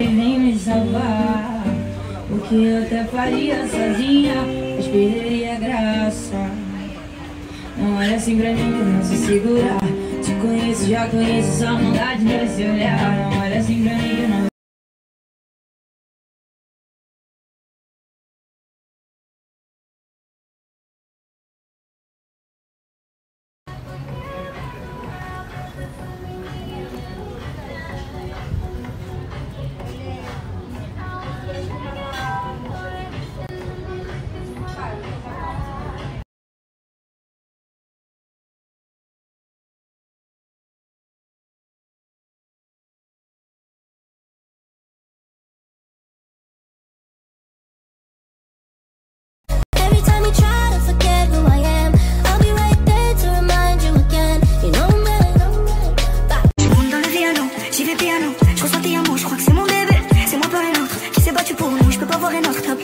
Vem me salvar? O que eu até faria sozinha? Mas perderia graça. Não olha assim pra mim, não se segurar. Te conheço, já conheço Sua maldade nesse olhar. Não olha assim pra Je crois que c'est mon bébé. C'est moi par un autre qui s'est battu pour nous. Je peux pas voir un autre.